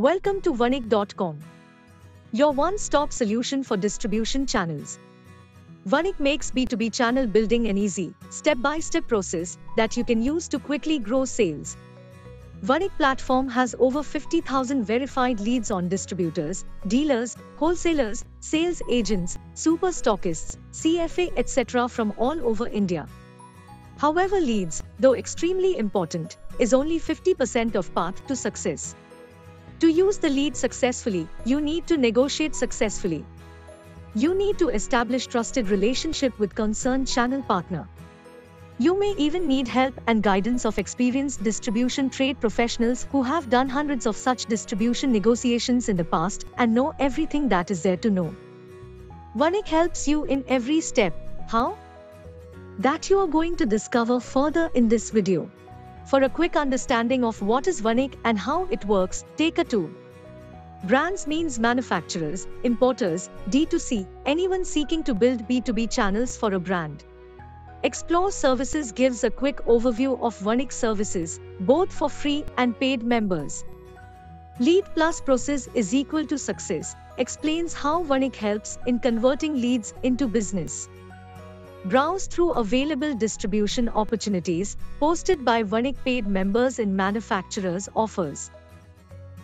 Welcome to Vanik.com, your one stop solution for distribution channels. Vanik makes B2B channel building an easy, step by step process that you can use to quickly grow sales. Vanik platform has over 50,000 verified leads on distributors, dealers, wholesalers, sales agents, super stockists, CFA, etc. from all over India. However, leads, though extremely important, is only 50% of path to success. To use the lead successfully, you need to negotiate successfully. You need to establish trusted relationship with concerned channel partner. You may even need help and guidance of experienced distribution trade professionals who have done hundreds of such distribution negotiations in the past and know everything that is there to know. Vanik helps you in every step. How? that you are going to discover further in this video. For a quick understanding of what is Vanik and how it works, take a tour. Brands means manufacturers, importers, D2C, anyone seeking to build B2B channels for a brand. Explore Services gives a quick overview of Vanik services, both for free and paid members. Lead Plus process is equal to success, explains how Vanik helps in converting leads into business. Browse through available distribution opportunities posted by Vanik paid members in manufacturers' offers.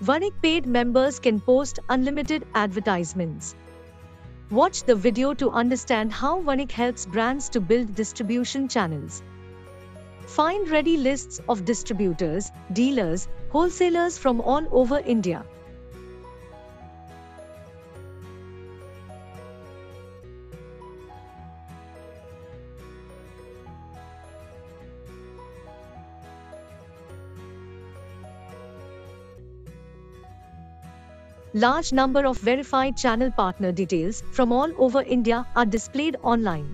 Vanik paid members can post unlimited advertisements. Watch the video to understand how Vanik helps brands to build distribution channels. Find ready lists of distributors, dealers, wholesalers from all over India. Large number of verified channel partner details from all over India are displayed online.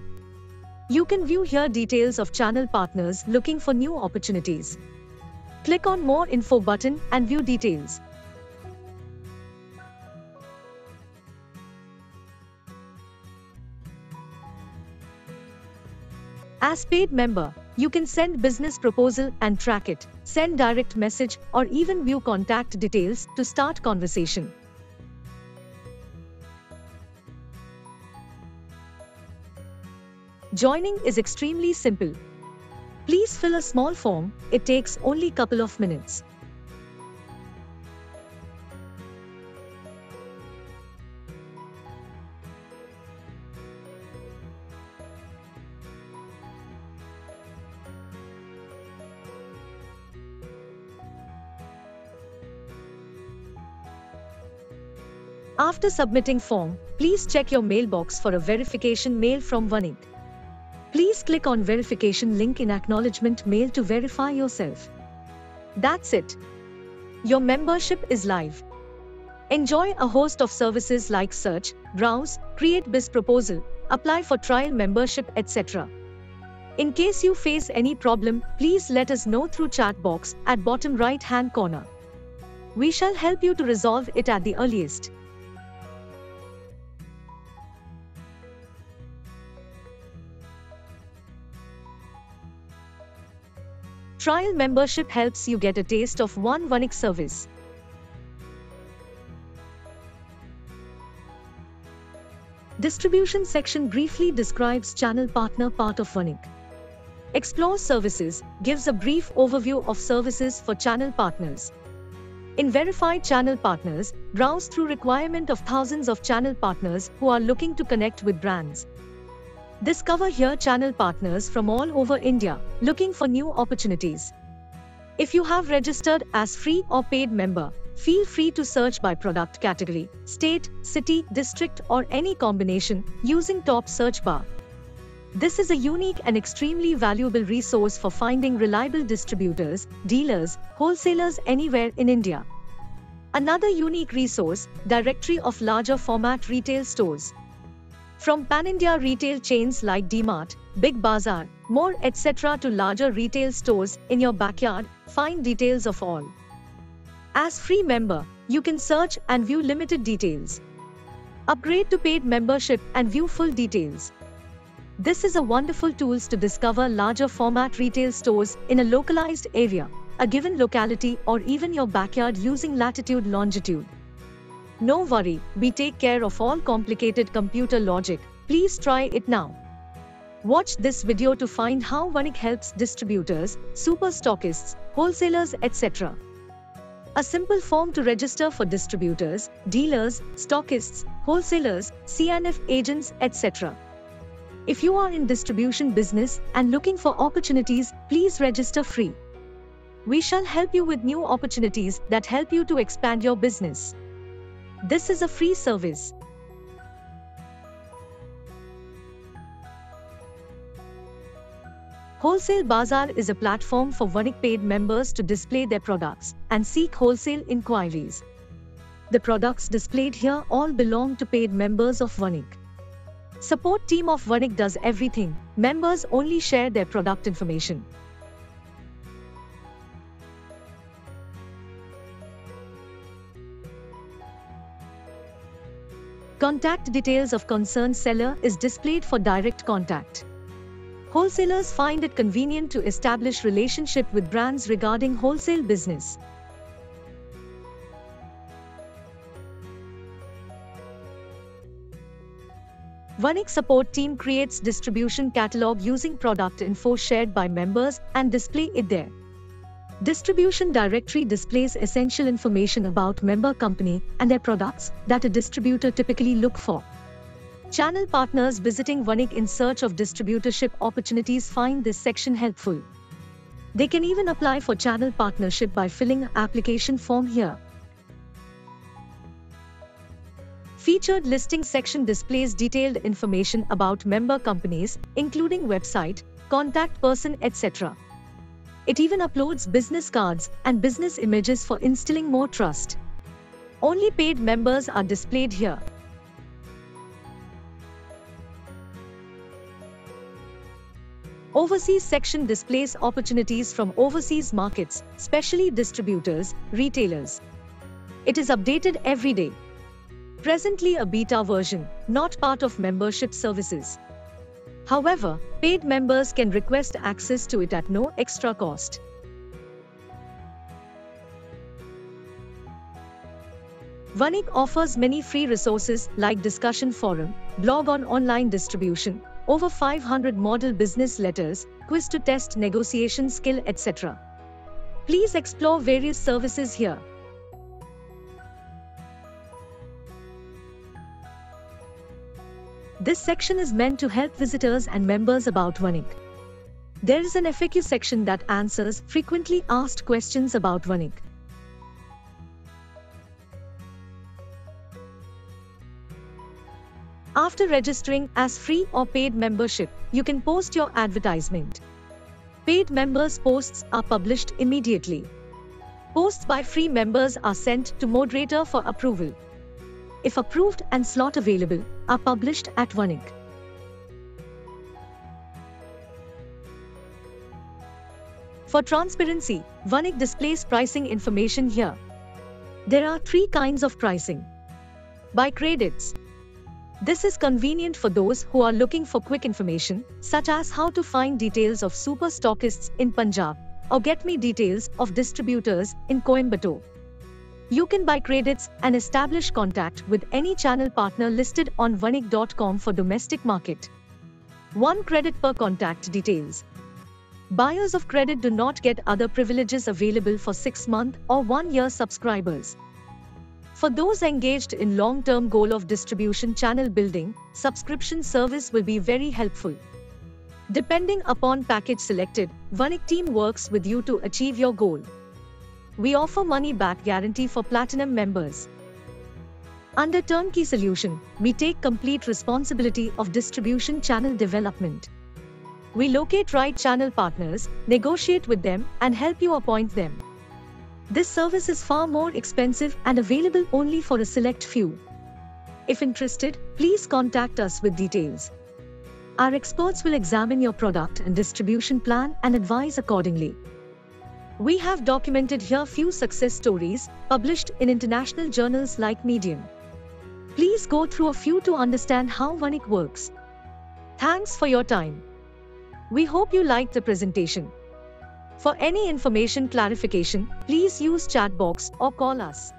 You can view here details of channel partners looking for new opportunities. Click on More Info button and view details. As paid member, you can send business proposal and track it, send direct message or even view contact details to start conversation. Joining is extremely simple. Please fill a small form, it takes only couple of minutes. After submitting form, please check your mailbox for a verification mail from Vanik. Click on verification link in acknowledgement mail to verify yourself. That's it. Your membership is live. Enjoy a host of services like search, browse, create biz proposal, apply for trial membership, etc. In case you face any problem, please let us know through chat box at bottom right hand corner. We shall help you to resolve it at the earliest. Trial membership helps you get a taste of one Vanik service. Distribution section briefly describes channel partner part of Vanik. Explore Services gives a brief overview of services for channel partners. In verified channel partners, browse through requirement of thousands of channel partners who are looking to connect with brands. Discover here channel partners from all over India looking for new opportunities. If you have registered as free or paid member, feel free to search by product category, state, city, district or any combination using top search bar. This is a unique and extremely valuable resource for finding reliable distributors, dealers, wholesalers anywhere in India. Another unique resource, directory of larger format retail stores. From pan-India retail chains like D-Mart, Big Bazaar, more etc. to larger retail stores in your backyard, find details of all. As free member, you can search and view limited details. Upgrade to paid membership and view full details. This is a wonderful tools to discover larger format retail stores in a localized area. a given locality or even your backyard using latitude longitude. No worry, we take care of all complicated computer logic. Please try it now. Watch this video to find how Vanik helps distributors, super stockists, wholesalers, etc. A simple form to register for distributors, dealers, stockists, wholesalers, CNF agents, etc. If you are in distribution business and looking for opportunities, please register free. We shall help you with new opportunities that help you to expand your business. This is a free service. Wholesale Bazaar is a platform for Vanik paid members to display their products and seek wholesale inquiries. The products displayed here all belong to paid members of Vanik. Support team of Vanik does everything. Members only share their product information. Contact details of concerned seller is displayed for direct contact. Wholesalers find it convenient to establish relationship with brands regarding wholesale business. Vanik support team creates distribution catalog using product info shared by members and display it there. Distribution directory displays essential information about member company and their products that a distributor typically look for. Channel partners visiting Vanik in search of distributorship opportunities find this section helpful. They can even apply for channel partnership by filling application form here. Featured listing section displays detailed information about member companies, including website, contact person, etc. It even uploads business cards and business images for instilling more trust. Only paid members are displayed here. Overseas section displays opportunities from overseas markets, especially distributors, retailers. It is updated every day. Presently a beta version, not part of membership services. However, paid members can request access to it at no extra cost. Vanik offers many free resources like discussion forum, blog on online distribution, over 500 model business letters, quiz to test negotiation skill, etc. Please explore various services here. This section is meant to help visitors and members about Vanik. There is an FAQ section that answers frequently asked questions about Vanik. After registering as free or paid membership, you can post your advertisement. Paid members' posts are published immediately. Posts by free members are sent to moderator for approval. If approved and slot available, are published at Vanik. For transparency, Vanik displays pricing information here. There are three kinds of pricing. By credits, this is convenient for those who are looking for quick information, such as how to find details of super stockists in Punjab, or get me details of distributors in Coimbatore. You can buy credits and establish contact with any channel partner listed on vanik.com for domestic market. One credit per contact details. Buyers of credit do not get other privileges available for 6 month or 1 year subscribers. For those engaged in long-term goal of distribution channel building, subscription service will be very helpful. Depending upon package selected, Vanik team works with you to achieve your goal. We offer money back guarantee for platinum members. Under turnkey solution, we take complete responsibility of distribution channel development. We locate right channel partners, negotiate with them, and help you appoint them. This service is far more expensive and available only for a select few. If interested, please contact us with details. Our experts will examine your product and distribution plan and advise accordingly. We have documented here few success stories published in international journals like Medium. Please go through a few to understand how Vanik works. Thanks for your time. We hope you liked the presentation. For any information clarification, please use chat box or call us.